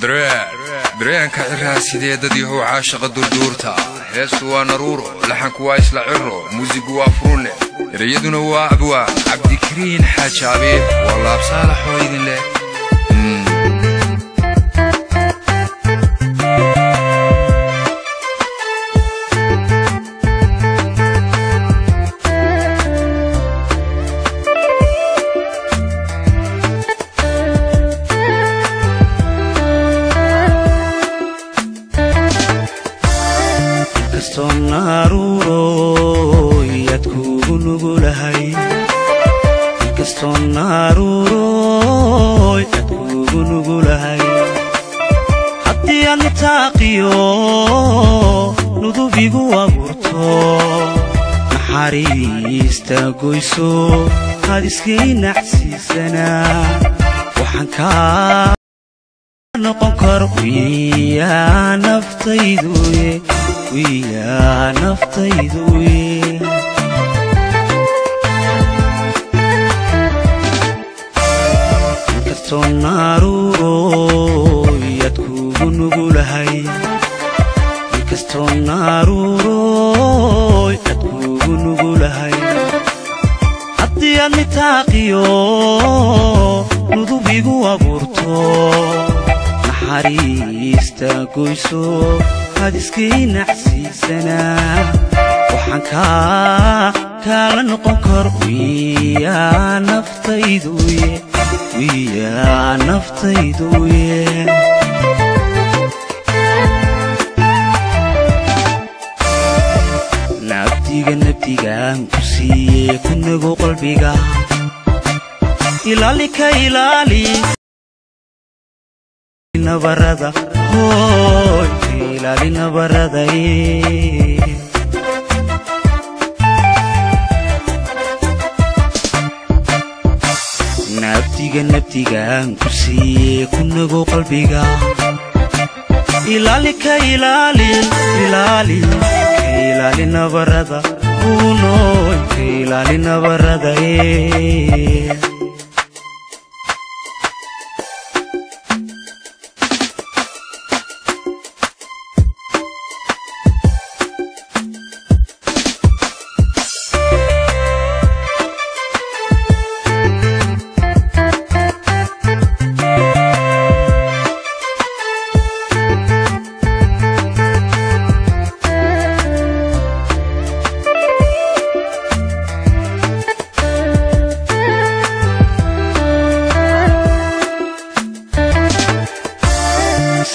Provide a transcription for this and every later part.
dareenka ciraha sideedadii how caashaqa durduurta. Heestu waa naruuro laxanku waa isla ciro muusigu waa furunle ereyaduna waa abwaa cabdikariin xaaji abiib waa laabsaalaxoo idin leh haddii aad nitaaqiyo nudubigu abuurto naxariista goyso aad iskay nacsiisanaa waxaan kaa noqon karo wiyaa naftayduye wiyaa naftayduye inkastoo naaruuroyad kugu nugulahay inkastoo naaruuroy ad kugu nugulahay haddii aad nitaaqiyo nudubigu abuurto. Naxariista goyso aad iskay nacsiisanaa waxaan kaa kaala noqon karo wiyaa naftayduye wiyaa naftayduye nabdiga nabdigaan ku siiye ku nago qalbiga ilaali ka ilaali nabarada hooy ilaali nabarada nabdiga nabdigaan ku siiye ku nago qalbiga. Ilaali ka ilaali ilaali ka ilaali nabarada. Unoy ka ilaali nabarada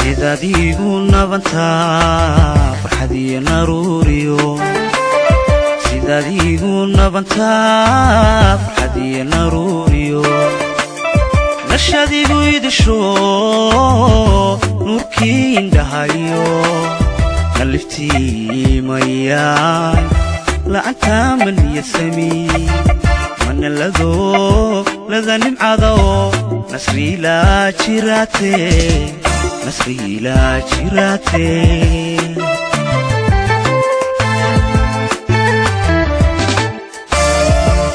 sidaad iigu nabantaa farxad iyo naruuriyo sidaad iigu nabantaa farxad iyo naruuriyo nashadigu idisho nuurkii indhahayo naliftiimayaan la'antaa maniya sami mana lado lada nimcadao nasriilaa jiraate nasriilaa jiraate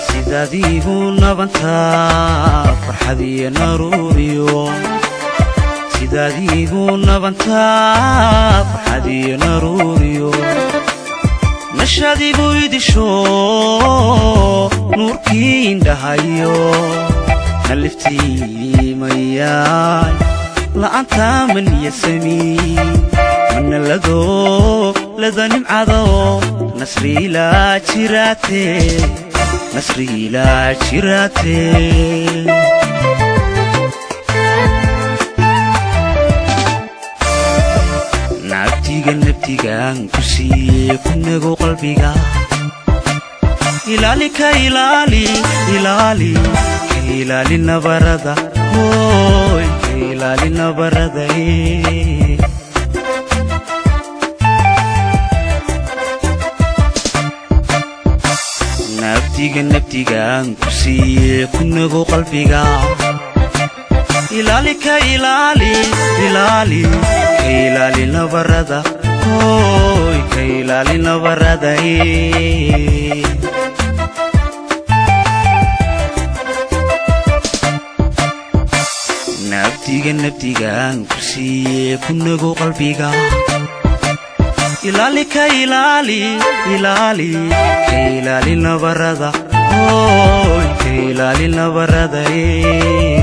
sidaad iigu nabantaa farxad iyo naruuriyo sidaad iigu nabantaa farxad iyo naruuriyo nashadigu idisho nuurkii indhahayo naliftiimayaan la'aantaa maniya sami mana lado lada nabdigaan ku siiye ku nago qalbiga ilaali ka ilaali ilaali ka ilaali nabarada hooy ilaali nabarada nabdiga nabdigaan ku siiye ku nago qalbiga ilaali ka ilaali ilaali ka ilaali nabarada hooy ka ilaali nabarada naftiga naftigaan ku siiye ku nago qalbiga. Ilaali ka ilaali ilaali ka ilaali nabarada. Hooy ka ilaali nabarada ee